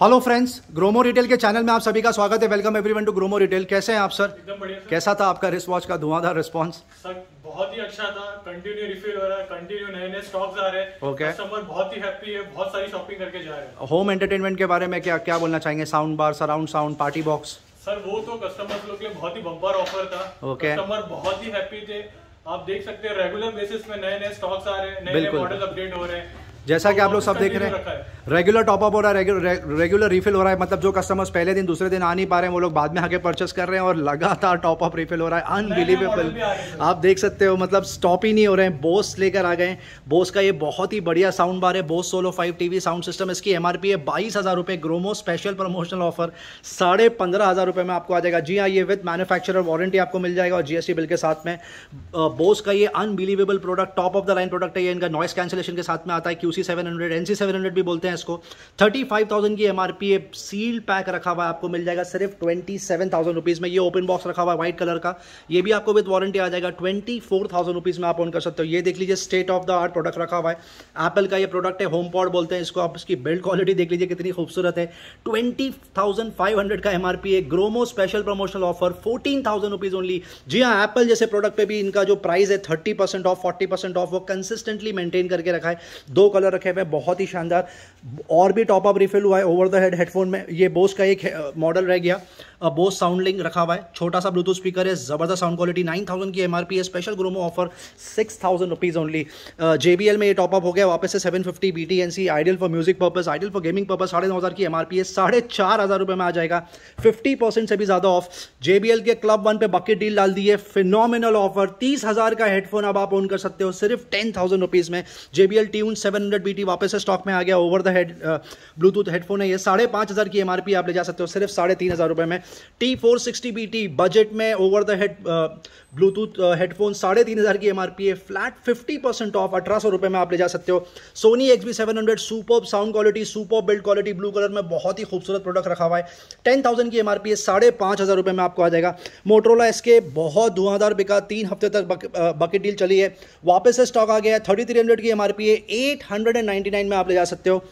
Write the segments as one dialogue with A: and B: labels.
A: Hello friends Gromo retail के channel में आप सभी का स्वागत है। Welcome everyone to Gromo retail कैसे हैं आप सर
B: एकदम बढ़िया
A: कैसा था आपका रिस्ट वॉच का धुआंधार रिस्पांस
B: सर बहुत ही अच्छा था। कंटिन्यू रिफिल हो रहा है कंटिन्यू नए नए स्टॉक्स आ रहे हैं।
A: Okay.
B: कस्टमर बहुत ही हैप्पी है बहुत सारी शॉपिंग करके जा रहे हैं।
A: होम एंटरटेनमेंट के बारे में क्या क्या बोलना चाहेंगे? Sound bar surround sound party box
B: sir वो तो कस्टमर्स लोग के लिए बहुत ही बम्पर ऑफ़र था।
A: Okay.
B: कस्टमर बहुत ही हैप्पी थे। आप देख सकते हैं रेगुलर बेसिस में नए नए स्टॉक्स आ रहे हैं नए नए। मॉडल अपडेट हो रहे हैं।
A: जैसा कि आप लोग सब देख रहे है। रेगुलर टॉपअप हो रहा है रेगुलर रिफिल हो रहा है मतलब जो कस्टमर्स पहले दिन दूसरे दिन आ नहीं पा रहे हैं वो लोग बाद में आके परचेस कर रहे हैं और लगातार टॉपअप रिफिल हो रहा है। अनबिलीवेबल। आप देख सकते हो मतलब स्टॉप ही नहीं हो रहे हैं। बोस लेकर आ गए बोस का ये बहुत ही बढ़िया साउंड बार है। Bose solo five TV sound system इसकी एमआरपी है बाईस हज़ार रुपये ग्रोमो स्पेशल प्रमोशनल ऑफ़र साढ़े पंद्रह हज़ार रुपये में आपको आ जाएगा। जी हाँ ये विद मैन्युफैक्चरर वारंटी आपको मिल जाएगा और जीएसटी बिल के साथ में। बोस का ये unbelievable product top of the line product है ये। इनका नॉइस कैंसिलेशन के साथ में आता है। QC seven hundred NC seven hundred भी बोलते हैं। इसको थर्टी फाइव थाउज़ेंड की एमआरपी है सील पैक रखा हुआ है आपको, मिल जाएगा सिर्फ़ ट्वेंटी सेवन थाउज़ेंड रुपीज़ में। ये ओपन बॉक्स रखा हुआ है व्हाइट कलर का। ये भी आपको विद वारंटी आ जाएगा ट्वेंटी फोर थाउज़ेंड रुपीज़ में आप ऑन कर सकते हो। ये देख लीजिए state of the art product रखा हुआ है। एप्पल का ये प्रोडक्ट है होम पॉड बोलते हैं इसको। आप इसकी बिल्ड क्वालिटी देख लीजिए, कितनी खूबसूरत है। ट्वेंटी थाउज़ेंड फाइव हंड्रेड का एमआरपी है Gromo special promotional offer fourteen thousand rupees only जी हाँ एप्पल जैसे प्रोडक्ट पे भी इनका जो प्राइस है thirty percent off forty percent off वो कंसिस्टेंटली मेंटेन करके रखा है। दो कलर रखे हुए बहुत ही शानदार। और भी टॉप अप रिफिल हुआ है ओवर द हेड हेडफोन में। ये बोस का एक मॉडल रह गया। बोस साउंड लिंक रखा हुआ है। छोटा सा ब्लूटूथ स्पीकर है, ज़बरदस्त साउंड क्वालिटी नाइन थाउज़ेंड की एमआरपी है। Special Gromo offer six thousand rupees only JBL में ये टॉप अप हो गया, वापस से seven fifty B T N C ideal for music purpose ideal for gaming purpose साढ़े नौ हज़ार की एमआरपी है। साढ़े चार हज़ार रुपये में आ जाएगा। फिफ्टी परसेंट से भी ज़्यादा ऑफ़ जेबीएल के क्लब वन पे बकेट डील डाल दी है। फिनोमिनल ऑफ़र तीस हज़ार का हेडफोन अब आप ओन कर सकते हो, सिर्फ़ टेन थाउज़ेंड रुपीज़ में। JBL tune seven hundred B T वापस से स्टॉक में आ गया over the head Bluetooth headphone है। ये साढ़े पाँच हज़ार की एमआरपी आप ले जा सकते हो, सिर्फ़ साढ़े तीन हज़ार रुपये में। T four sixty B T budget में over the head Bluetooth headphone साढ़े तीन हज़ार की एमआरपी है। फ्लैट फिफ्टी परसेंट ऑफ़ अठारह सौ रुपये में आप ले जा सकते हो। Sony X B seven hundred super sound quality super build quality blue colour में बहुत ही खूबसूरत प्रोडक्ट रखा हुआ है। टेन थाउज़ेंड की एमआरपी है, साढ़े पाँच हज़ार रुपये में आपको आ जाएगा। मोटरोला इसके बहुत धुआंधार बिका, तीन हफ़्ते तक बकेट डील चली है। वापस से स्टॉक आ गया है थर्टी थ्री हंड्रेड की एमआरपी है eight hundred and ninety nine में आप ले जा सकते हो।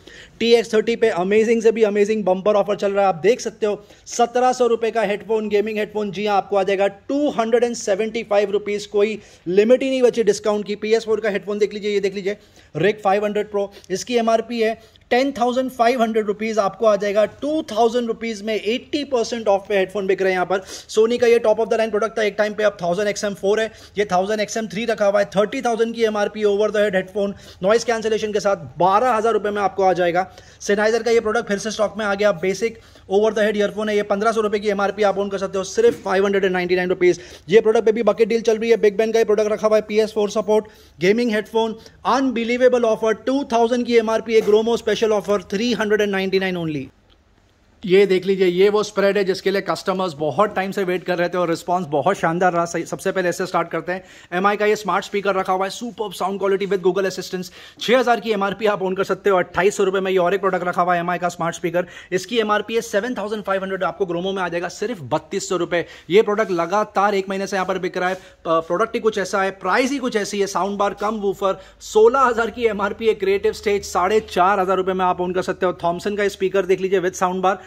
A: टी एक्स थर्टी पे अमेजिंग से भी अमेजिंग बम्पर ऑफ़र चल रहा है। आप देख सकते हो, सत्रह सौ रुपये का हेडफोन गेमिंग हेडफोन जी हाँ आपको आ जाएगा। Two hundred and seventy five rupees कोई लिमिट ही नहीं बची डिस्काउंट की। पी एस फोर का हेडफोन देख लीजिए, ये देख लीजिए रेक फाइव हंड्रेड प्रो इसकी एम आर पी है ten thousand five hundred rupees आपको आ जाएगा। टू थाउज़ेंड रुपीज़ में एट्टी परसेंट ऑफ़ पे हेडफोन बिक रहे हैं यहाँ पर। सोनी का ये top of the line product था एक टाइम पे, अब थाउज़ेंड एक्स एम फोर है। ये थाउज़ेंड एक्स एम थ्री रखा हुआ है। थर्टी थाउज़ेंड की MRP over the head headphone noise cancellation के साथ बारह हज़ार रुपये में आपको आ जाएगा। सेनाइजर का ये प्रोडक्ट फिर से स्टॉक में आ गया। Basic over the head earphone है। ये पंद्रह सौ रुपये की एमआरपी आप ऑन कर सकते हो। सिर्फ़ five hundred and ninety nine rupees ये प्रोडक्ट पे भी बकेट डील चल रही है। बिग बैन का ये प्रोडक्ट रखा हुआ है P S four support gaming headphone unbelievable offer two thousand की एमआरपी है Gromo special offer three hundred and ninety nine only ये देख लीजिए, ये वो स्प्रेड है जिसके लिए कस्टमर्स बहुत टाइम से वेट कर रहे थे और रिस्पांस बहुत शानदार रहा। सबसे पहले ऐसे स्टार्ट करते हैं। एमआई का ये स्मार्ट स्पीकर रखा हुआ है super sound quality with Google assistance छह हज़ार की एमआरपी आप ओन कर सकते हो, अट्ठाईस सौ रुपये में ये और एक प्रोडक्ट रखा हुआ है एमआई का स्मार्ट स्पीकर इसकी एमआरपी है सेवन आपको ग्रोमो में आ जाएगा, सिर्फ़ बत्तीस सौ ये प्रोडक्ट लगातार एक महीने से यहाँ पर बिक रहा है। प्रोडक्ट ही कुछ ऐसा है प्राइस ही कुछ ऐसी है साउंड बार कम वूफर सोलह की एमआरपी है क्रिएटिव स्टेज साढ़े चार में आप ओन कर सकते हो। थॉमसन का स्पीकर देख लीजिए विद साउंड बार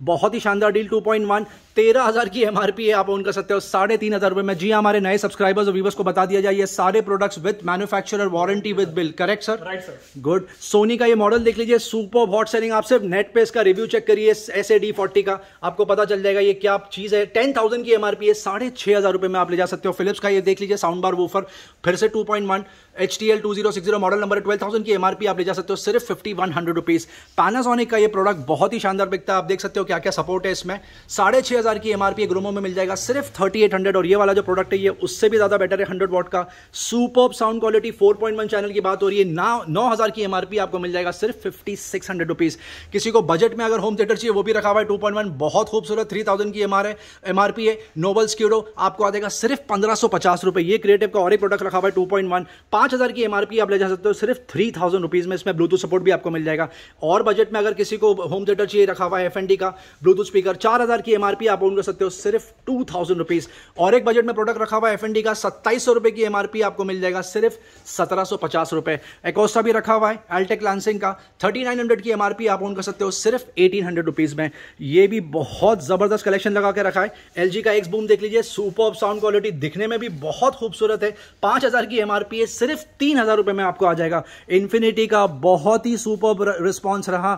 A: बहुत ही शानदार डील 2.1 तेरह हज़ार की एमआरपी है आप ओन कर सकते हो साढ़े तीन हज़ार रुपए में। जी हमारे नए सब्सक्राइबर्स और व्यूवर्स को बता दिया जाए ये सारे products with manufacturer warranty with bill correct sir
B: right sir
A: good Sony का ये मॉडल देख लीजिए सुपर हॉट सेलिंग आप सिर्फ़ नेट पे इसका रिव्यू चेक करिए एस ए डी फोर्टी का आपको पता चल जाएगा ये क्या चीज़ है। टेन थाउज़ेंड की एमआरपी है साढ़े छह हज़ार रुपए में आप ले जा सकते हो। फिलिप्स का ये देख लीजिए साउंड बार वूफर फिर से two point one H T L two zero six zero model number twelve thousand की एमआरपी आप ले जा सकते हो सिर्फ़ fifty one hundred rupees Panasonic का ये प्रोडक्ट बहुत ही शानदार बिकता है आप देख सकते हो क्या क्या सपोर्ट है इसमें? साढ़े छह हज़ार की एमआरपी ग्रोमो में मिल जाएगा। सिर्फ़ थर्टी एट हंड्रेड और ये वाला जो प्रोडक्ट है, ये उससे भी ज़्यादा बेटर है हंड्रेड वॉट का। Super sound quality four point one channel की बात हो रही है। ना, नौ हज़ार की एमआरपी आपको मिल जाएगा सिर्फ़ फिफ्टी सिक्स हंड्रेड रुपीज़ किसी को बजट में अगर होम थिएटर चाहिए, वो भी रखा हुआ है टू पॉइंट वन बहुत खूबसूरत थ्री थाउज़ेंड की है एमआरपी है। नोबल स्क्यूडो आपको आ जाएगा सिर्फ़ पंद्रह सौ पचास रुपए। ये क्रिएटिव का और एक प्रोडक्ट रखा हुआ है टू पॉइंट वन पाँच हज़ार की एमआरपी आप ले जा सकते हो, सिर्फ़ थ्री थाउज़ेंड रुपीज़ में। इसमें ब्लूटूथ सपोर्ट भी आपको मिल जाएगा। और बजट में अगर किसी को होम थिएटर चाहिए, रखा हुआ है एफ़ का ब्लूटूथ स्पीकर, चार हज़ार की एमआरपी आप ओन कर सकते हो सिर्फ़ टू थाउज़ेंड रुपीज़ और एक बजट में प्रोडक्ट रखा हुआ है एफ़ का, सत्ताईस सौ रुपए की एमआरपी आपको मिल जाएगा सिर्फ़ सत्रह सौ पचास रुपए. एकोस्टा भी रखा हुआ है एल्टेक लांसिंग का, थर्टी नाइन हंड्रेड की एमआरपी आप ओन कर सकते हो सिर्फ़ एटीन हंड्रेड रुपीज़ में. ये भी बहुत ज़बरदस्त कलेक्शन लगा के रखा है. एल का एक्स बूम देख लीजिए सुपर साउंड क्वालिटी दिखने में भी बहुत खूबसूरत है. पाँच हज़ार की एमआरपी है सिर्फ़ तीन हज़ार रुपए में आपको आ जाएगा. इन्फिनिटी का बहुत ही सुपर रिस्पॉन्स रहा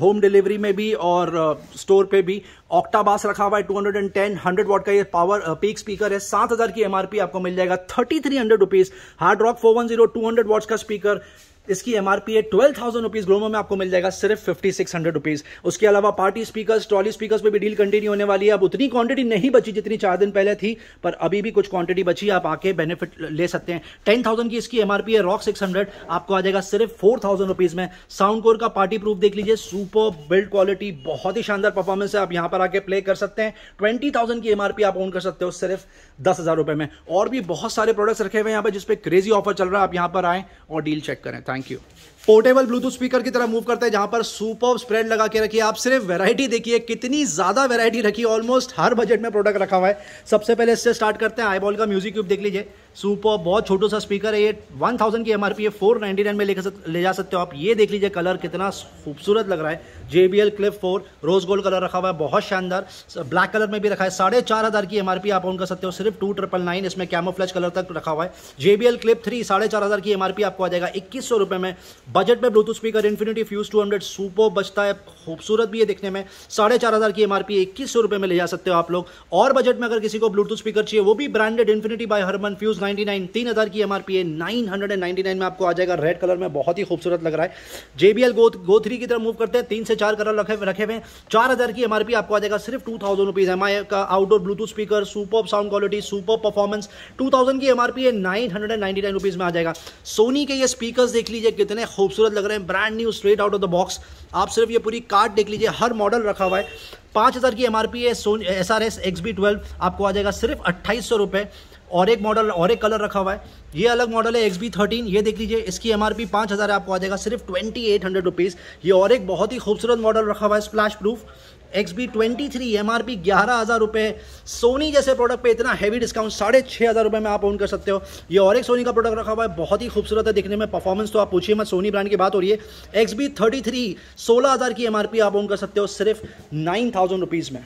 A: होम डिलीवरी में भी, और स्टोर पे भी ऑक्टाबास रखा हुआ है 210 100 वॉट का ये पावर पीक स्पीकर है 7000 की एमआरपी आपको मिल जाएगा thirty three hundred rupees hard rock four one zero two hundred watts का स्पीकर इसकी एमआरपी है ट्वेल्व थाउज़ेंड रुपीज़ ग्रोमो में आपको मिल जाएगा, सिर्फ़ फिफ्टी सिक्स हंड्रेड रुपीज़ उसके अलावा पार्टी स्पीकर ट्रॉली स्पीकर पे भी डील कंटिन्यू होने वाली है। अब उतनी क्वांटिटी नहीं बची जितनी चार दिन पहले थी, पर अभी भी कुछ क्वांटिटी बची, आप आके बेनिफिट ले सकते हैं। टेन थाउज़ेंड की इसकी एमआरपी है रॉक सिक्स हंड्रेड आपको आ जाएगा सिर्फ़ फोर थाउज़ेंड रुपीज़ में। साउंड कोर का पार्टी प्रूफ देख लीजिए सुपर बिल्ड क्वालिटी बहुत ही शानदार परफॉर्मेंस है। आप यहाँ पर आके प्ले कर सकते हैं। ट्वेंटी थाउज़ेंड की एमआरपी आप ओन कर सकते हो सिर्फ़ दस हज़ार रुपए में। और भी बहुत सारे प्रोडक्ट्स रखे हुए यहाँ पर जिसपे क्रेजी ऑफ़र चल रहा है। आप यहाँ पर आए और डील चेक करें। Thank you portable Bluetooth speaker की तरह मूव करते हैं, जहाँ पर सुपर स्प्रेड लगा के रखिए आप सिर्फ़ वैरायटी देखिए, कितनी ज़्यादा वैरायटी रखी ऑलमोस्ट हर बजट में प्रोडक्ट रखा हुआ है। सबसे पहले इससे स्टार्ट करते हैं आईबॉल का म्यूज़िक क्यूब देख लीजिए। सुपर बहुत छोटा सा स्पीकर है, ये 1000 की एमआरपी है 499 में लेकर ले जा सकते हो आप। ये देख लीजिए कलर कितना खूबसूरत लग रहा है। JBL clip four rose gold colour रखा हुआ है, बहुत शानदार। ब्लैक कलर में भी रखा है, साढ़े चार हज़ार की एमआरपी आप ऑन कर सकते हो, सिर्फ़ टू ट्रिपल नाइन इसमें कैमोफ्लेज कलर तक रखा हुआ है। JBL क्लिप थ्री साढ़े चार हज़ार की एमआरपी आपको आ जाएगा, इक्कीस सौ रुपए में। बजट में Bluetooth speaker Infinity fuse two hundred super बचता है, खूबसूरत भी है देखने में। साढ़े चार हज़ार की एमआरपी इक्कीस सौ रुपए में ले जा सकते हो आप लोग। और बजट में अगर किसी को ब्लूटूथ स्पीकर चाहिए, वो भी branded Infinity by Harman fuse ninety nine तीन हज़ार की एमआरपी है nine hundred and ninety nine में आपको आ जाएगा। रेड कलर में बहुत ही खूबसूरत लग रहा है। जेबीएल गो गो थ्री की तरफ़ मूव करते हैं, तीन से चार कलर रखे रखे हुए चार हज़ार की एमआरपी आपको आ जाएगा, सिर्फ़ टू थाउज़ेंड रुपीज़ एम का outdoor Bluetooth speaker super sound quality super performance two thousand की एमआरपी है nine hundred and ninety nine rupees में आ जाएगा। सोनी के ये स्पीकर देख लीजिए, कितने खूबसूरत लग रहे हैं brand new straight out of the box आप सिर्फ़ ये पूरी कार्ड देख लीजिए, हर मॉडल रखा हुआ है। पाँच हज़ार की एमआरपी है Sony S R S X B twelve आपको आ जाएगा सिर्फ़ अट्ठाईस सौ रुपये और एक मॉडल और एक कलर रखा हुआ है। ये अलग मॉडल है एक्स बी थर्टीन ये देख लीजिए, इसकी एम आर पी पाँच हज़ार आपको आ जाएगा सिर्फ़ ट्वेंटी एट हंड्रेड रुपीज़ ये और एक बहुत ही खूबसूरत मॉडल रखा हुआ है splash proof X B twenty three M R P ग्यारह हज़ार रुपये सोनी जैसे प्रोडक्ट पे इतना हैवी डिस्काउंट साढ़े छः हज़ार रुपये में आप ऑन कर सकते हो। ये और एक सोनी का प्रोडक्ट रखा हुआ है, बहुत ही खूबसूरत है दिखने में परफॉर्मेंस तो आप पूछिए मत सोनी ब्रांड की बात हो रही है। एक्स बी थर्टी थ्री सोलह हज़ार की एम आर पी आप ओन कर सकते हो सिर्फ़ नाइन थाउज़ेंड रुपीज़ में।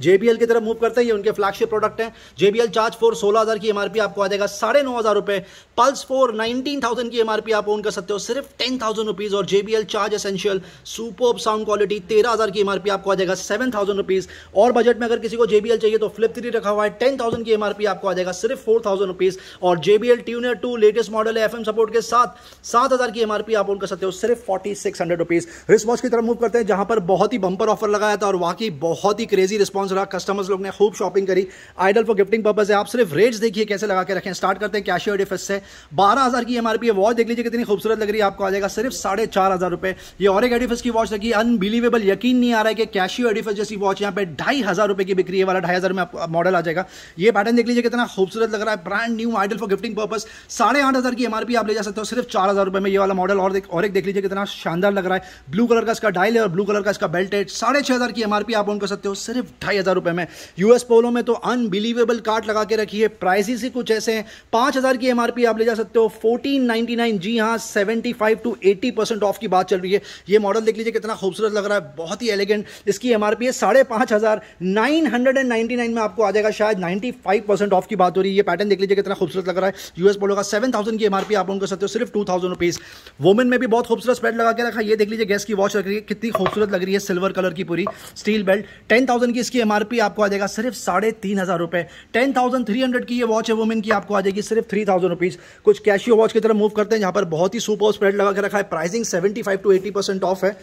A: JBL की तरफ़ मूव करते हैं, ये उनके फ्लैगशिप प्रोडक्ट हैं। जेबीएल चार्ज फोर सोलह हज़ार की एमआरपी आपको आ जाएगा, साढ़े नौ हज़ार रुपए। पल्स फोर नाइनटीन थाउज़ेंड की एमआरपी आप ओन कर सकते हो, सिर्फ़ टेन थाउज़ेंड रुपीज़ और JBL charge essential super sound quality तेरह हज़ार की एमआरपी आपको आ जाएगा सेवन थाउज़ेंड रुपीज़ और बजट में अगर किसी को JBL चाहिए तो फ्लिप थ्री रखा हुआ है टेन थाउज़ेंड की एमआरपी आपको आ जाएगा, सिर्फ़ फोर थाउज़ेंड रुपीज़ और JBL tuner two latest model है FM सपोर्ट के साथ, सात हज़ार की एमआरपी आप ओन कर सकते हो, सिर्फ़ forty six hundred rupees watch की तरफ़ मूव करते हैं, जहाँ पर बहुत ही बंपर ऑफ़र लगाया था और वाकई बहुत ही क्रेजी रिस्पॉन्स रहा कस्टमर्स लोग ने खूब शॉपिंग करी। आइडल फॉर गिफ्टिंग पर्पज है। आप सिर्फ़ रेट्स देखिए कैसे लगा के रखें। स्टार्ट करते हैं। कैशियो डिफेस से बारह हज़ार की एमआरपी है वॉच देख लीजिए कितनी खूबसूरत लग रही है। आपको आ जाएगा सिर्फ़ साढ़े चार हज़ार रुपए। ये और एक एडिफिस की वॉच लगी। अनबिलीवेबल यकीन नहीं आ रहा है कि कैशियो एडिफिस जैसी वॉच यहाँ पे ढाई हज़ार रुपए की बिक्री है। वाला ढाई हज़ार में मॉडल आ जाएगा। ये पैटर्न देख लीजिए कितना खूबसूरत लग रहा है। Brand new ideal for gifting purpose साढ़े आठ हज़ार की एमआरपी आप ले जा सकते हो। सिर्फ़ चार हज़ार रुपए में ये वाला मॉडल और और एक देख लीजिए कितना शानदार लग रहा है। ब्लू कलर का इसका डायल है और ब्लू कलर का इसका बेल्ट है। साढ़े छह हज़ार की एमआरपी आप ऑन कर सकते हो। सिर्फ़ ढाई हज़ार रुपए में। यूएस पोलो में तो अनबिलीवेबल कार्ड लगा के रखी है। प्राइसिस ही कुछ ऐसे हैं। पाँच हज़ार की एमआरपी आप ले जा सकते हो। फोर्टीन नाइनटी नाइन जी हाँ seventy five to eighty percent off की बात चल रही है। ये मॉडल देख लीजिए कितना खूबसूरत लग रहा है। बहुत ही एलिगेंट इसकी एमआरपी है साढ़े पाँच हज़ार nine hundred and ninety nine में आपको आ जाएगा। शायद नाइन्टी फाइव परसेंट ऑफ़ की बात हो रही है। पैटर्न देख लीजिए कितना खूबसूरत लग रहा है। यूएस पोलो का सेवन थाउज़ेंड की एमआरपी आप कर सकते हो। सिर्फ़ टू थाउज़ेंड रुपीज़ वुमेन में भी बहुत खूबसूरत स्पेड लगा के रखा। ये देख लीजिए गैस की वॉच लग रही है। कितनी खूबसूरत लग रही है। सिल्वर कलर की पूरी। स्टील बेल्ट टेन थाउज़ेंड की इसकी एमआरपी आपको आ जाएगा सिर्फ़ साढ़े तीन हज़ार रुपए। टेन थाउज़ेंड थ्री हंड्रेड की ये वॉच है वुमेन की, आपको आ जाएगी सिर्फ़ थ्री थाउज़ेंड रुपीज़ कुछ कैशियो वॉच की तरफ़ मूव करते हैं, जहाँ पर बहुत ही सुपर स्प्रेड लगा के रखा है। Pricing seventy five to eighty percent off है।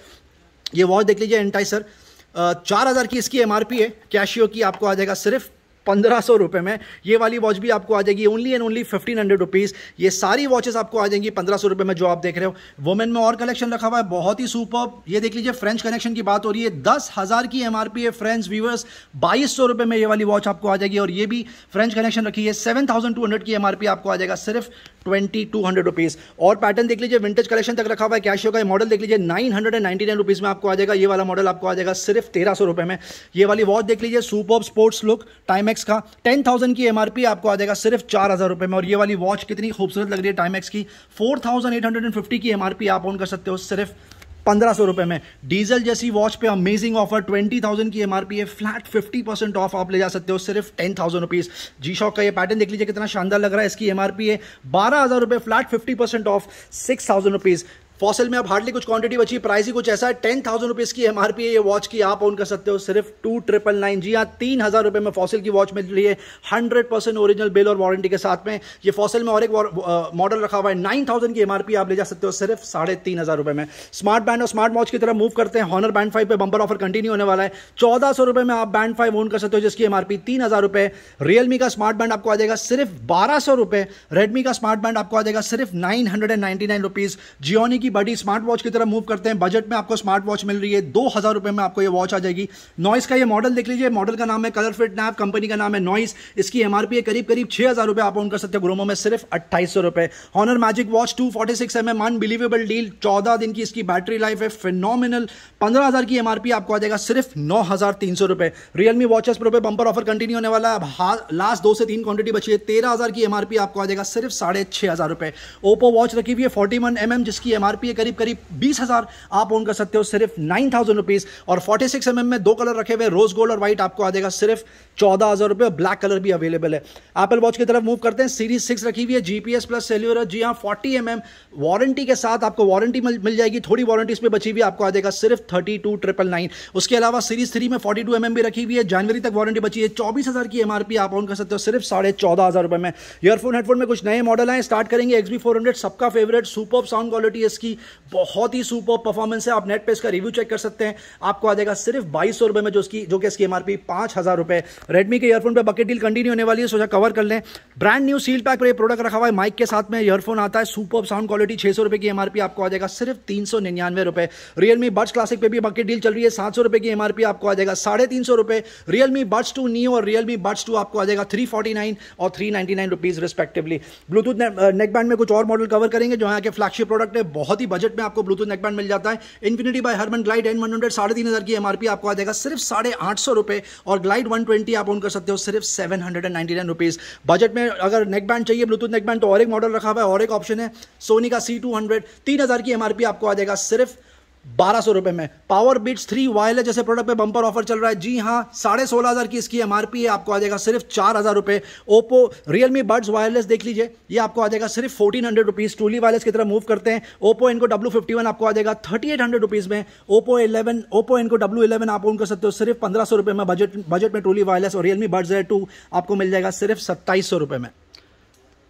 A: ये वॉच देख लीजिए एंटाइसर चार हज़ार की इसकी एमआरपी है। कैशियो की आपको आ जाएगा सिर्फ़ पंद्रह सौ रुपये में। ये वाली वॉच भी आपको आ जाएगी only and only fifteen hundred rupees ये सारी वॉचेस आपको आ जाएँगी पंद्रह सौ रुपये में जो आप देख रहे हो। वोमेन में और कलेक्शन रखा हुआ है, बहुत ही सुपर ये देख लीजिए फ्रेंच कनेक्शन की बात हो रही है। दस हज़ार की एमआरपी है फ्रेंच व्यूवर्स बाईस सौ रुपये में ये वाली वॉच आपको आ जाएगी। और ये भी फ्रेंच कनेक्शन रखी है सेवन थाउज़ेंड टू हंड्रेड की एमआरपी आपको आ जाएगा। सिर्फ़ ट्वेंटी टू हंड्रेड रुपीज़ और पैटर्न देख लीजिए विंटेज कलेक्शन तक रखा हुआ है कैश का मॉडल देख लीजिए nine hundred and ninety nine rupees में आपको आ जाएगा, ये वाला मॉडल आपको आ जाएगा सिर्फ़ तेरह सौ रुपए में। ये वाली वॉच देख लीजिए सुपर स्पोर्ट्स लुक टाइमेक्स का टेन थाउज़ेंड की एमआरपी आपको आ जाएगा सिर्फ़ चार हज़ार रुपए में। और ये वाली वॉच कितनी खूबसूरत लग रही है टाइमेक्स की four thousand eight hundred and fifty की एमआरपी आप ऑन कर सकते हो सिर्फ़ पंद्रह सौ रुपए में। डीजल जैसी वॉच पे अमेजिंग ऑफ़र ट्वेंटी थाउज़ेंड की एमआरपी है फ्लैट फिफ्टी परसेंट ऑफ़ आप ले जा सकते हो, सिर्फ़ ten thousand rupees G shock का ये पैटर्न देख लीजिए, कितना शानदार लग रहा है, इसकी एमआरपी है, बारह हज़ार रुपए flat fifty percent off six thousand rupees Fossil में अब हार्डली कुछ क्वांटिटी बची प्राइस ही कुछ ऐसा है। टेन थाउज़ेंड रुपीज़ की एमआरपी है ये वॉच की, आप ऑन कर सकते हो। सिर्फ़ टू ट्रिपल नाइन जी हाँ तीन हज़ार रुपए में फॉसल की वॉच मिल रही है। हंड्रेड परसेंट ओरिजिनल बिल और वारंटी के साथ में। ये फॉसल में और एक मॉडल रखा हुआ है। नाइन थाउज़ेंड की एमआरपी आप ले जा सकते हो सिर्फ़ साढ़े तीन हज़ार रुपए में। स्मार्ट बैंड और स्मार्ट वॉच की तरफ़ मूव करते हैं। हॉनर बैंड फाइव पे बंपर ऑफ़र कंटिन्यू होने वाला है। चौदह सौ रुपए में आप बैंड फाइव ओन कर सकते हो, जिसकी एमआरपी तीन हज़ार रुपए रियलमी का स्मार्ट बैंड आपको आ जाएगा सिर्फ़ बारह सौ रुपए। रेडमी का स्मार्ट बैंड आपको आ जाएगा सिर्फ़ nine hundred and ninety nine rupees Gionee की बड़ी स्मार्ट वॉच की तरफ़ मूव करते हैं। बजट में आपको स्मार्ट वॉच मिल रही है। दो हज़ार रुपए में आपको ये वॉच आ जाएगी। नॉइस का ये मॉडल देख लीजिए। मॉडल का नाम है कलर फिट नैप कंपनी का नाम है नॉइस इसकी एमआरपी है करीब करीब छह हज़ार रुपए आप ऑन कर सकते हो। ग्रोमो में सिर्फ़ अट्ठाईस सौ रुपए। Honor magic watch two forty six M M unbelievable deal चौदह दिन की इसकी बैटरी लाइफ है। फिनोमिनल पंद्रह हज़ार की एमआरपी आपको आ जाएगा सिर्फ़ नौ हज़ार तीन सौ रुपए। Realme watches pro bumper offer continue होने वाला है। लास्ट दो से तीन क्वांटिटी बची है। तेरह हज़ार की एमआरपी आपको आ जाएगा सिर्फ़ साढ़े छह हज़ार रुपए। ओप्पो वॉच रखी हुई है। फोर्टी वन एम जिसकी एमआरपी है करीब करीब बीस हज़ार आप ओन कर सकते हो, सिर्फ़ नाइन थाउज़ेंड रुपीज़ और फोर्टी सिक्स एम में दो कलर रखे हुए रोज गोल्ड और व्हाइट आपको आ जाएगा, सिर्फ़ चौदह हज़ार रुपए ब्लैक कलर भी अवेलेबल है। एप्पल वॉच की तरफ़ मूव करते हैं। सीरीज़ सिक्स रखी हुई है जीपीएस प्लस सेल्यूर जी हाँ फोर्टी एम एम वारंटी के साथ आपको वारंटी मिल जाएगी। थोड़ी वारंटी इस पर बची हुई आपको आ जाएगा सिर्फ़ थर्टी टू ट्रिपल नाइन उसके अलावा सीरीज़ थ्री में फोर्टी टू एम एम भी रखी हुई है। जनवरी तक वारंटी बची है। चौबीस हज़ार की एमआरपी आप ऑन कर सकते हो सिर्फ़ साढ़े चौदह हज़ार रुपए में। ईयरफोन हेडफोन में कुछ नए मॉडल आए स्टार्ट करेंगे। एक्सबी फोर हंड्रेड सबका फेवरेट सुपर साउंड क्वालिटी इसकी। बहुत ही सुपर परफॉर्मेंस है। आप नेट पे इसका रिव्यू चेक कर सकते हैं। आपको आ जाएगा सिर्फ़ बाईस सौ रुपए में जो इसकी जो कि इसकी एमआरपी पाँच हज़ार रुपए रेडमी के ईयरफोन पे बकेट डील कंटिन्यू होने वाली है, सोचा कवर कर लें। ब्रांड न्यू सील पैक पर प्रोडक्ट रखा हुआ है माइक के साथ में ईयरफोन आता है सुपर साउंड क्वालिटी छह सौ की एमआरपी आपको आ जाएगा, सिर्फ़ तीन सौ निन्यानवे रुपए। रियलमी बर्ड्स क्लासिक पे भी बकेट डील चल रही है, सात सौ की एमआरपी आपको आ जाएगा, साढ़े तीन सौ रुपए। रियलमी बर्ड्स टू न्यू और रियलमी बर्ड्स टू आपको आ जाएगा थ्री फोर्टी नाइन और three ninety nine rupees respectively Bluetooth neckband में कुछ और मॉडल कवर करेंगे, जो यहाँ के फ्लैगशिप प्रोडक्ट है, बहुत ही बजट में आपको ब्लूटूथ नेक बैंड मिल जाता है। Infinity by Harman glide N one hundred साढ़े तीन हज़ार की एमआरपी आपको आ जाएगा, सिर्फ़ साढ़े आठ सौ रुपए और ग्लाइड वन ट्वेंटी आप ऑन कर सकते हो सिर्फ़ seven hundred and ninety nine rupees budget में अगर नेक बैंड चाहिए ब्लूटूथ नेक बैंड तो और एक मॉडल रखा हुआ है, और एक ऑप्शन है सोनी का सी टू हंड्रेड तीन हज़ार की एमआरपी आपको आ जाएगा सिर्फ़ बारह सौ रुपए में। पावर बीट्स थ्री वायरलेस जैसे प्रोडक्ट पे बंपर ऑफ़र चल रहा है। जी हाँ साढ़े सोलह हज़ार की इसकी एमआरपी है, आपको आ जाएगा सिर्फ़ चार हज़ार रुपए। ओप्पो रियलमी बर्ड्स वायरलेस देख लीजिए, ये आपको आ जाएगा सिर्फ़ fourteen hundred rupees truly wireless की तरह मूव करते हैं। Oppo Enco W fifty one आपको आ जाएगा थर्टी एट हंड्रेड रुपीज़ में। Oppo eleven Oppo Enco W eleven आप ओन कर सकते हो, सिर्फ़ पंद्रह सौ रुपए में। बजट बजट में टूली वायरलेस और रियलमी बर्ड्स टू आपको मिल जाएगा सिर्फ़ सत्ताईस सौ रुपए में।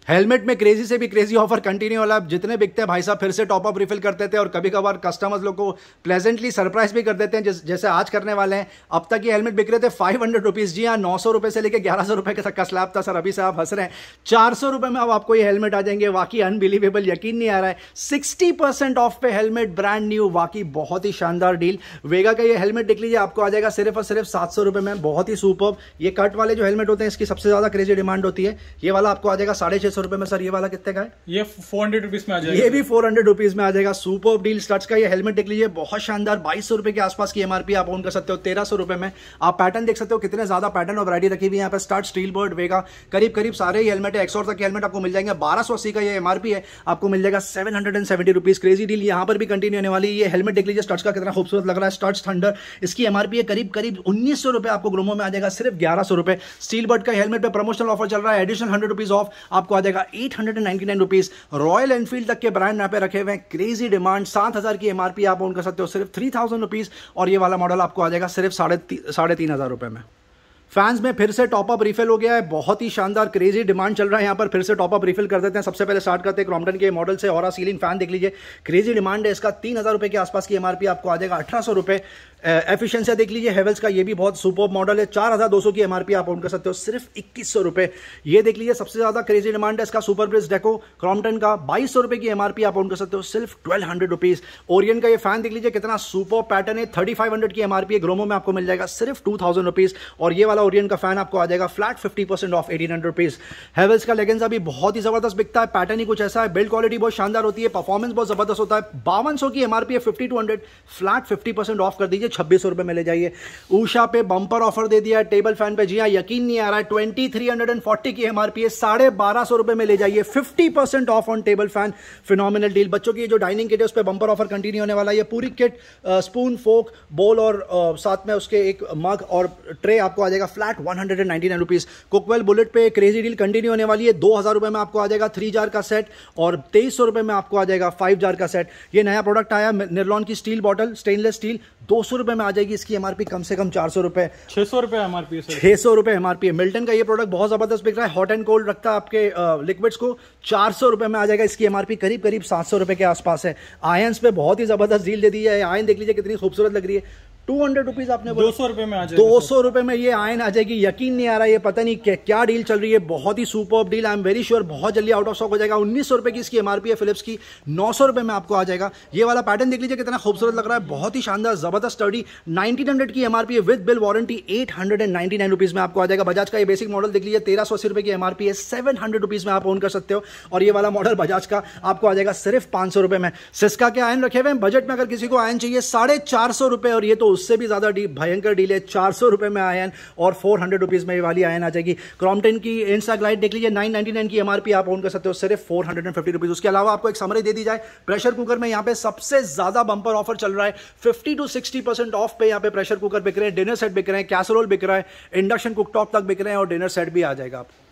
A: हेलमेट में क्रेजी से भी क्रेजी ऑफ़र कंटिन्यू वाला, जितने बिकते हैं भाई साहब, फिर से टॉप अप रिफिल करते थे और कभी कभार कस्टमर्स लोग को प्लेजेंटली सरप्राइज़ भी कर देते हैं, जैसे आज करने वाले हैं। अब तक ये हेलमेट बिक रहे थे फाइव हंड्रेड रुपीज़ जी हाँ नौ सौ रुपये से लेकर ग्यारह सौ रुपये का स्लैब था, सर, अभी से आप हंस रहे हैं। चार सौ रुपये में अब आपको ये हेलमेट आ जाएँगे, वाकई अनबिलीवेबल यकीन नहीं आ रहा है। सिक्सटी परसेंट ऑफ़ पे हेलमेट ब्रांड न्यू वाकई बहुत ही शानदार डील वेगा का ये हेलमेट देख लीजिए, आपको आ जाएगा सिर्फ़ और सिर्फ़ सात सौ रुपये में, बहुत ही सुपर ये कट वाले जो हेलमेट होते हैं, इसकी सबसे ज़्यादा क्रेजी डिमांड होती है। ये वाला आपको आ जाएगा साढ़े छह सौ रुपये में सर ये वाला कितने का है?
B: ये फोर हंड्रेड रुपीज़ में आ जाएगा।
A: ये भी फोर हंड्रेड रुपीज़ में आ जाएगा। सुपर डील स्टट्स का ये हेलमेट देख लीजिए बहुत शानदार। बाईस सौ रुपए के आसपास की एमआरपी आप ओन कर सकते हो तेरह सौ रुपए में। आप पैटर्न देख सकते हो कितने ज़्यादा पैटर्न और वरायटी रखी हुई है यहाँ पे। स्टार्ट स्टील बर्ड वेगा करीब करीब सारे ही हेलमेट है। एक्सोर तक हेलमेट आपको मिल जाएँगे। बारह सौ अस्सी का ये एमआरपी है आपको मिल जाएगा seven hundred and seventy rupees crazy deal यहाँ पर भी कंटिन्यू होने वाली। ये हेलमेट देख लीजिए स्टट्स का कितना खूबसूरत लग रहा है। स्टट्स थंडर इसकी एमआरपी है करीब करीब उन्नीस सौ रुपए आपको ग्रोमो में आ जाएगा सिर्फ़ ग्यारह सौ रुपए। स्टील बर्ड का हेलमेट पर प्रमोशनल ऑफ़र चल रहा है। एडिशनल हंड्रेड रुपीज़ ऑफ़ आपको आ जाएगा eight hundred and ninety nine rupees Royal Enfield तक के ब्रांड यहाँ पे रखे हुए हैं। क्रेजी डिमांड सात हज़ार की एमआरपी आप ओन कर सकते हो। सिर्फ़ थ्री थाउज़ेंड रुपीज़ और ये वाला मॉडल आपको आ जाएगा सिर्फ़ साढ़े साढ़े तीन हज़ार रुपए में। फैंस में फिर से टॉपअप रिफिल हो गया है। बहुत ही शानदार क्रेजी डिमांड चल रहा है यहाँ पर। फिर से टॉपअप रिफिल कर देते हैं। सबसे पहले स्टार्ट करते हैं क्रॉम्पटन के मॉडल से। और सीलिंग फ़ैन देख लीजिए। क्रेजी डिमांड है इसका। तीन हज़ार रुपये के आसपास की एमआरपी आपको आ जाएगा। अठारह सौ रुपये एफिशिएंसी देख लीजिए हेवल्स का ये भी बहुत सुपर मॉडल है। चार हज़ार दो सौ की एमआरपी आप ऑन कर सकते हो, सिर्फ़ इक्कीस सौ रुपए। ये देख लीजिए, सबसे ज़्यादा क्रेजी डिमांड है इसका सुपर ब्रिज डेको क्रॉम्पटन का बाईस सौ रुपए की एमआरपी आप ऑन कर सकते हो, सिर्फ़ ट्वेल्व हंड्रेड रुपीज़ ओरियन का ये फ़ैन देख लीजिए, कितना सुपर पैटर्न है। थर्टी फाइव हंड्रेड की एमआरपी है ग्रोमो में आपको मिल जाएगा, सिर्फ़ टू थाउज़ेंड रुपीज़ और ये वाला ओरियन का फ़ैन आपको आ जाएगा flat fifty percent off eighteen hundred rupees Havells का लेगेंस अभी बहुत ही ज़बरदस्त बिकता है पैटर्न ही कुछ ऐसा है। बिल्ड क्वालिटी बहुत शानदार होती है परफॉर्मेंस बहुत ज़बरदस्त होता है। बावन सौ की एमआरपी है fifty two hundred flat fifty percent off कर दीजिए। छब्बीस सौ रुपए में ले जाइए। ऊषा पे बंपर ऑफ़र दे दिया टेबल फ़ैन पे। जी हाँ यकीन नहीं आ रहा है twenty three hundred and forty की एमआरपी है साढ़े बारह सौ रुपए में ले जाइए। Fifty percent off on table fan phenomenal deal बच्चों की जो डाइनिंग किट है उस पर बंपर ऑफ़र कंटिन्यू होने वाला है। पूरी किट स्पून फोक बोल और uh, साथ में उसके एक मग और ट्रे आपको आ जाएगा flat one hundred and ninety nine rupees Cookwell bullet पे क्रेजी डील कंटिन्यू होने वाली है। दो हज़ार रुपए में आपको आ जाएगा थ्री जार का सेट और तेईस सौ रुपए में आपको आ जाएगा फाइव जार का सेट ये नया प्रोडक्ट आया निर्लॉन की स्टील बॉटल स्टेनलेस स्टील दो सौ रुपए में आ जाएगी इसकी एमआरपी कम से कम चार सौ रुपए।
B: छह सौ रुपए एमआरपी
A: छह सौ रुपए एमआरपी है। मिल्टन का ये प्रोडक्ट बहुत ज़बरदस्त बिक रहा है। हॉट एंड कोल्ड रखता है आपके लिक्विड्स को। चार सौ रुपए में आ जाएगा इसकी एमआरपी करीब करीब सात सौ रुपए के आसपास है। आयंस पे बहुत ही ज़बरदस्त डील दे दी है। आयन देख लीजिए कितनी खूबसूरत लग रही है। टू हंड्रेड रुपीज़ आपने
B: दो सौ रुपए में आ जाएगा
A: दो सौ रुपए में ये आयन आ जाएगी। यकीन नहीं आ रहा है पता नहीं क्या, डील चल रही है। बहुत ही super deal I am very sure बहुत जल्दी आउट ऑफ़ स्टॉक हो जाएगा। उन्नीस सौ रुपए की इसकी एमआरपी है फिलिप्स की। नौ सौ रुपए में आपको आ जाएगा। ये वाला पैटर्न देख लीजिए कितना खूबसूरत लग रहा है। बहुत ही शानदार ज़बरदस्त स्टडी नाइनटीन हंड्रेड की एमआरपी है with bill warranty eight hundred and ninety nine rupees में आपको आ जाएगा। बजाज का ये बेसिक मॉडल देख लीजिए तेरह सौ अस्सी रुपए की एमआरपी है। सेवन हंड्रेड रुपीज़ में आप ओन कर सकते हो। और ये वाला मॉडल बजाज का आपको आ जाएगा सिर्फ़ पाँच सौ रुपए में। सिस्का के आयन रखे हुए हैं। बजट में अगर किसी को आयन चाहिए साढ़े चार सौ रुपए और ये तो उससे भी ज़्यादा भयंकर डील है। चार सौ रुपए में आयन और फोर हंड्रेड रुपीज़ में वाली आयन आ जाएगी। क्रॉम्पटन की इंस्टा ग्लाइड देख लीजिए नाइन नाइनटी नाइन की एमआरपी आप ओन कर सकते हो, सिर्फ़ four hundred and fifty rupees उसके अलावा आपको एक समरी दे दी जाए प्रेशर कुकर में यहाँ पे सबसे ज़्यादा बंपर ऑफ़र चल रहा है। Fifty to sixty percent off पे यहाँ पे प्रेशर कुकर बिक रहे हैं डिनर सेट बिक रहे हैं कैसरोल बिक रहा है इंडक्शन कुकटॉप तक बिक रहे हैं और डिनर सेट भी आ जाएगा आप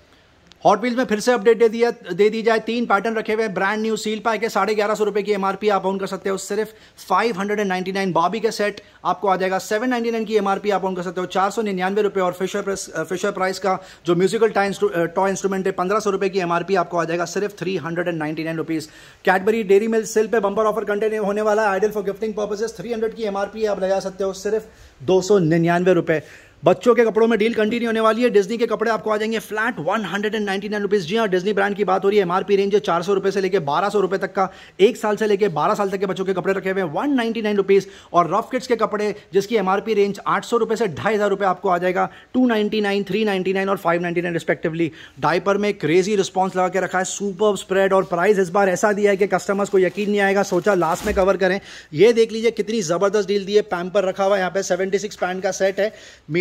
A: हॉट व्हील्स में फिर से अपडेट दे दिया, दे दी जाए तीन पैटर्न रखे हुए ब्रांड न्यू सील पैक के साढ़े ग्यारह सौ रुपए की एमआरपी आप ऑन कर सकते हो। सिर्फ़ five hundred and ninety nine Bobby के सेट आपको आ जाएगा। सेवन नाइनटी नाइन की एमआरपी आप ऑन कर सकते हो। चार सौ निन्यानवे रुपए और फिशर फिशर प्राइस का जो म्यूजिकल टॉय इंस्ट्रूमेंट है, पंद्रह सौ रुपए की एमआरपी आपको आ जाएगा। सिर्फ़ three hundred and ninety nine rupees Cadbury Dairy Milk Silk पे बंपर ऑफ़र कंटेन होने वाला है। Ideal for gifting purposes three hundred की एमआरपी आप लगा सकते हो। सिर्फ़ दो सौ निन्यानवे रुपए। बच्चों के कपड़ों में डील कंटिन्यू होने वाली है। डिज्नी के कपड़े आपको आ जाएँगे flat one hundred and ninety nine rupees जी हाँ डिज्नी ब्रांड की बात हो रही है। एमआरपी रेंज है चार सौ रुपए से लेकर बारह सौ रुपए तक का। एक साल से लेकर बारह साल तक के बच्चों के कपड़े रखे हुए हैं। वन नाइनटी नाइन रुपीज़ और रफ किट्स के कपड़े, जिसकी एमआरपी रेंज आठ सौ रुपए से ढाई हज़ार रुपए आपको आ जाएगा। Two ninety nine three ninety nine और five ninety nine respectively diaper में क्रेजी रिस्पॉन्स लगा के रखा है। सुपर स्प्रेड और प्राइस इस बार ऐसा दिया है कि कस्टमर्स को यकीन नहीं आएगा। सोचा लास्ट में कवर करें। ये देख लीजिए कितनी ज़बरदस्त डील दी है। पैम्पर रखा हुआ यहाँ पे सेवेंटी सिक्स पैंट का सेट है।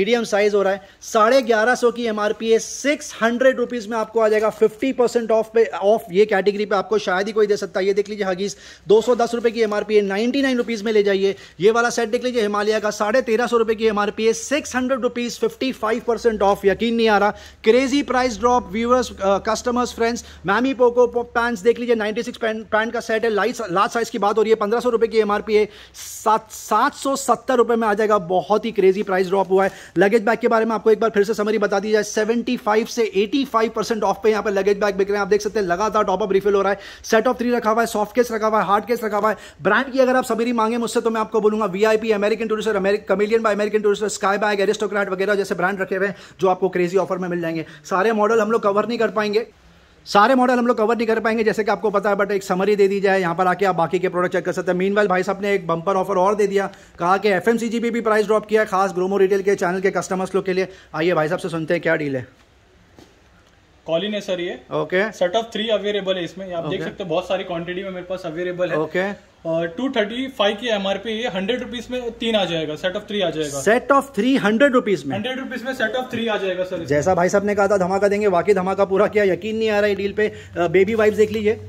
A: मीडियम साइज़ हो रहा है। साढ़े ग्यारह सौ की एमआरपी है। सिक्स हंड्रेड रुपीज़ में आपको आ जाएगा। फिफ्टी परसेंट ऑफ़ पे ऑफ़ ये कैटेगरी पे आपको शायद ही कोई दे सकता है। ये देख लीजिए हगीज दो सौ दस रुपए की एमआरपी है। नाइनटी नाइन रुपीज़ में ले जाइए। ये वाला सेट देख लीजिए, हिमालय का साढ़े तेरह सौ रुपए की एमआरपी है। Six hundred rupees fifty five percent off यकीन नहीं आ रहा। Crazy price drop viewers customers friends Mamy Poko pants देख लीजिए। नाइनटी सिक्स पैंट का सेट है। लाइट लार्ज साइज़ की बात हो रही है। पंद्रह सौ रुपए की एमआरपी है। सात सात सौ सत्तर रुपए में आ जाएगा। बहुत ही क्रेजी प्राइस ड्रॉप हुआ है। लगेज बैग के बारे में आपको एक बार फिर से समरी बता दी जाए। 75 से 85 परसेंट ऑफ़ पे यहाँ पर लगेज बैग बिक रहे हैं। आप देख सकते हैं, लगातार टॉपअप रिफिल हो रहा है। सेट ऑफ़ थ्री रखा हुआ है सॉफ्ट केस रखा हुआ है हार्ड केस रखा हुआ है। ब्रांड की अगर आप समरी मांगे मुझसे तो मैं आपको बोलूँगा VIP American Tourister Kamiliant by American Tourister Skybags Aristocrat वगैरह जैसे ब्रांड रखे हुए हैं, जो आपको क्रेजी ऑफ़र में मिल जाएँगे। सारे मॉडल हम लोग कवर नहीं कर पाएँगे। सारे मॉडल हम लोग कवर नहीं कर पाएँगे जैसे कि आपको पता है बट एक समरी दे दी जाए यहाँ पर आके आप बाकी के प्रोडक्ट चेक कर सकते हैं। मीन भाई साहब ने एक बंपर ऑफ़र और दे दिया कहा कि एफ़ एम सी भी प्राइस ड्रॉप किया खास ग्रोमो रिटेल के चैनल के कस्टमर्स लोग के लिए। आइए भाई साहब से सुनते हैं क्या डील है?
B: कॉलिन है सर ये।
A: Okay
B: set of three available है इसमें। आप okay. देख सकते हो बहुत सारी क्वांटिटी में मेरे पास अवेलेबल है।
A: ओके
B: टू थर्टी फाइव की आर ये हंड्रेड रुपीज़ में तीन आ जाएगा सेट ऑफ़ थ्री आ जाएगा।
A: Set of three hundred rupees में?
B: हंड्रेड रुपीज़ में सेट ऑफ़ थ्री आ जाएगा सर
A: जैसा भाई साहब ने कहा था धमाका देंगे वाकई धमाका पूरा किया यकीन नहीं आ रहा है डील पे। बेबी वाइफ देख लीजिए।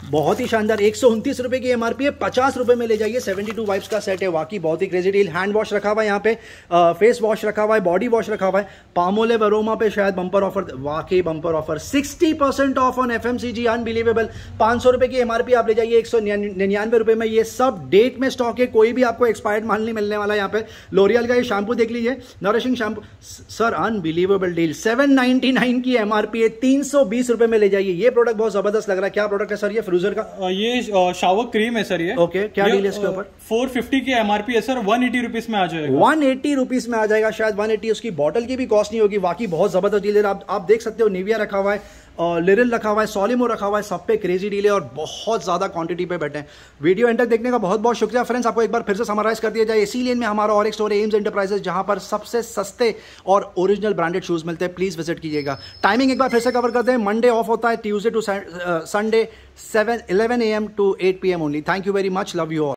A: बहुत ही शानदार। एक सौ उनतीस रुपए की एमआरपी है पचास रुपए में ले जाइए। सेवेंटी टू वाइप्स का सेट है वाकई बहुत ही क्रेजी डील हैंड वॉश रखा हुआ है यहाँ पे आ, फेस वॉश रखा हुआ है बॉडी वॉश रखा हुआ है। पामोले वरोमा पे शायद बंपर ऑफ़र वाकई bumper offer sixty percent off on F M C G unbelievable पाँच सौ रुपए की एमआरपी आप ले जाइए एक सौ निन्यानवे रुपए में। ये सब डेट में स्टॉक है कोई भी आपको एक्सपायर्ड माल नहीं मिलने वाला यहाँ पे। लोरियल का ये शैम्पू देख लीजिए nourishing shampoo sir unbelievable deal seven ninety nine की एमआरपी है तीन सौ बीस रुपए में ले जाइए। ये प्रोडक्ट बहुत ज़बरदस्त लग रहा है। क्या प्रोडक्ट है सर ये फ्रूजर का?
B: ये शावक क्रीम है सर ये।
A: ओके, क्या डील है इसके ऊपर?
B: फोर फिफ्टी की एमआरपी है सर वन एटी रुपीज़ में आ जाएगा।
A: वन एटी रुपीज़ में आ जाएगा शायद वन एटी उसकी बॉटल की भी कॉस्ट नहीं होगी बाकी बहुत ज़बरदस्त डील है। आप, आप देख सकते हो निविया रखा हुआ है। लिरिल रखा हुआ है सॉलिमो रखा हुआ है, सब पे क्रेजी डील है और बहुत ज़्यादा क्वांटिटी पे बैठे हैं। वीडियो एंड तक देखने का बहुत बहुत शुक्रिया फ्रेंड्स आपको एक बार फिर से समराइज कर दिया जाए। इसी लेन में हमारा और एक स्टोर है एम्स एंटरप्राइजेस जहाँ पर सबसे सस्ते और ओरिजिनल ब्रांडेड शूज़ मिलते हैं। प्लीज़ विज़िट कीजिएगा। टाइमिंग एक बार फिर से कवर करते हैं। मंडे ऑफ़ होता है Tuesday to Sunday seven eleven A M to eight P M only thank you very much love you